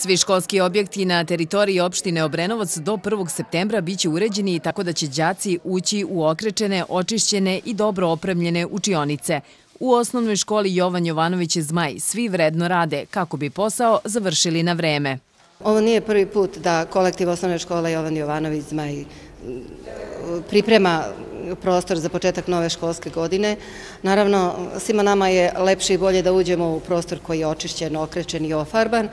Svi školski objekti na teritoriji opštine Obrenovac do 1. septembra biće uređeni tako da će đaci ući u okrečene, očišćene i dobro opremljene učionice. U osnovnoj školi Jovan Jovanović i Zmaj svi vredno rade kako bi posao završili na vreme. Ovo nije prvi put da kolektiv osnovne škole Jovan Jovanović Zmaj priprema prostor za početak nove školske godine. Naravno, svima nama je lepše i bolje da uđemo u prostor koji je očišćen, okrečen i ofarban.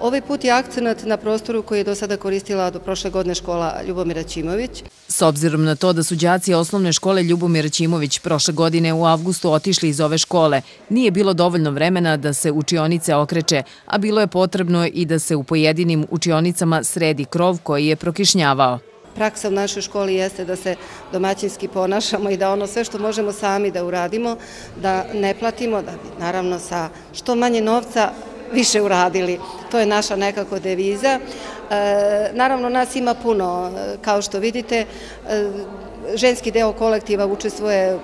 Ovaj put je akcenat na prostoru koji je do sada koristila do prošle godine škola Ljubomira Ćimović. S obzirom na to da su đaci osnovne škole Ljubomira Ćimović prošle godine u avgustu otišli iz ove škole, nije bilo dovoljno vremena da se učionice okreće, a bilo je potrebno i da se u pojedinim učionicama sredi krov koji je prokišnjavao praksa u našoj školi jeste da se domaćinski ponašamo i da ono sve što možemo sami da uradimo, da ne platimo, da bi naravno sa što manje novca više uradili. To je naša nekako deviza. E, naravno, nas ima puno. Kao što vidite, e, ženski deo kolektiva učestvuje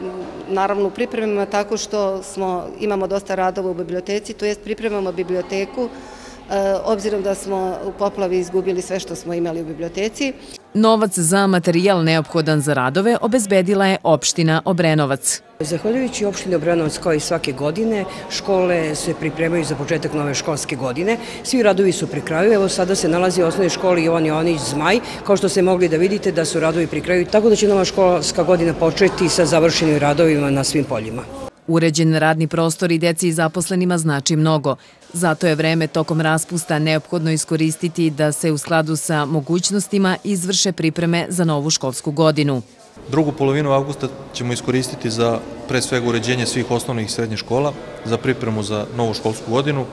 naravno u pripremama tako što smo, imamo dosta radova u biblioteci, to jest pripremamo biblioteku, e, obzirom da smo u poplavi izgubili sve što smo imali u biblioteci. Novac za materijal neophodan za radove obezbedila je opština Obrenovac. Zahvaljujući opštini Obrenovac kao i svake godine, škole se pripremaju za početak nove školske godine. Svi radovi su pri kraju. Evo sada se nalazi u osnovnoj školi Jovan Jovanić Zmaj. Kao što ste mogli da vidite da su radovi pri kraju, tako da će nova školska godina početi sa završenim radovima na svim poljima. Uređen radni prostor i deci i zaposlenima znači mnogo. Zato je vreme tokom raspusta neophodno iskoristiti da se u skladu sa mogućnostima izvrše pripreme za novu školsku godinu. Drugu polovinu avgusta ćemo iskoristiti za pre svega uređenje svih osnovnih i srednjih škola, za pripremu za novu školsku godinu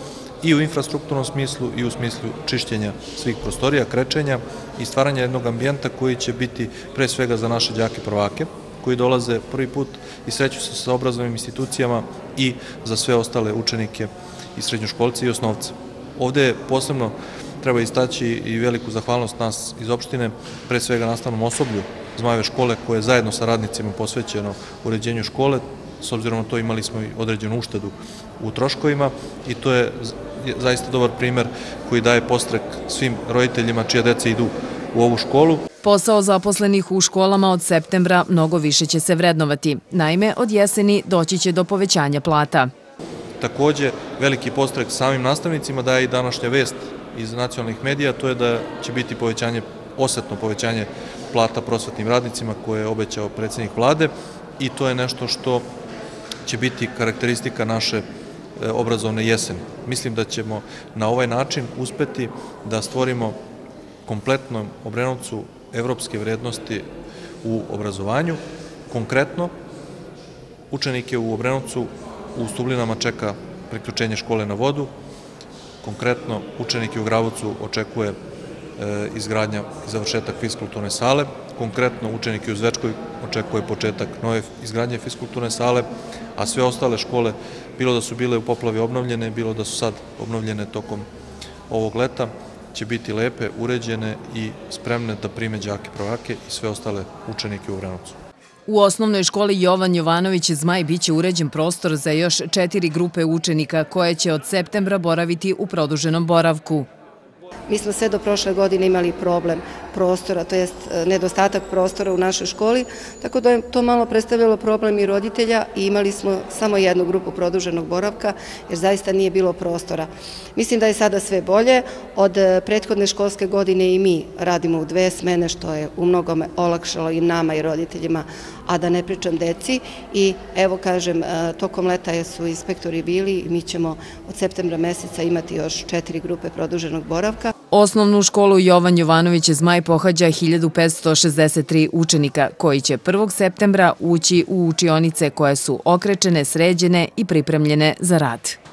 i u infrastrukturnom smislu i u smislu čišćenja svih prostorija, krečenja i stvaranja jednog ambijenta koji će biti pre svega za naše džake prvake koji dolaze prvi put i sreću se sa obrazovnim institucijama i za sve ostale učenike i srednjoškolce i osnovce. Ovde posebno treba istaći i veliku zahvalnost nas iz opštine, pre svega nastavnom osoblju Zmajeve škole koje je zajedno sa radnicima posvećeno uređenju škole, s obzirom na to imali smo i određenu uštedu u troškovima i to je zaista dobar primer koji daje postrek svim roditeljima čija deca idu u ovu školu. Posao zaposlenih u školama od septembra mnogo više će se vrednovati. Naime, od jeseni doći će do povećanja plata. Takođe, veliki postrek samim nastavnicima daje i današnja vest iz nacionalnih medija, to je da će biti povećanje, osetno povećanje plata prosvetnim radnicima koje je obećao predsednik vlade i to je nešto što će biti karakteristika naše e, obrazovne jeseni. Mislim da ćemo na ovaj način uspeti da stvorimo kompletnom Obrenovcu evropske vrednosti u obrazovanju. Konkretno, učenike u Obrenovcu u Stublinama čeka priključenje škole na vodu, konkretno učenike u Gravucu očekuje e, izgradnja i završetak fiskulturne sale, konkretno učenike u Zvečkoj očekuje početak nove izgradnje fiskulturne sale, a sve ostale škole, bilo da su bile u poplavi obnovljene, bilo da su sad obnovljene tokom ovog leta, će biti lepe, uređene i spremne da prime džake prvake i sve ostale učenike u Vrenovcu. U osnovnoj školi Jovan Jovanović Zmaj biće uređen prostor za još četiri grupe učenika koje će od septembra boraviti u produženom boravku. Mi smo sve do prošle godine imali problem prostora, to jest e, nedostatak prostora u našoj školi, tako da je to malo predstavljalo problem i roditelja i imali smo samo jednu grupu produženog boravka, jer zaista nije bilo prostora. Mislim da je sada sve bolje, od e, prethodne školske godine i mi radimo u dve smene, što je u mnogome olakšalo i nama i roditeljima, a da ne pričam deci i evo kažem, e, tokom leta su inspektori bili i mi ćemo od septembra meseca imati još četiri grupe produženog boravka. Osnovnu školu Jovan Jovanović Zmaj pohađa 1563 učenika koji će 1. septembra ući u učionice koje su okrečene, sređene i pripremljene za rad.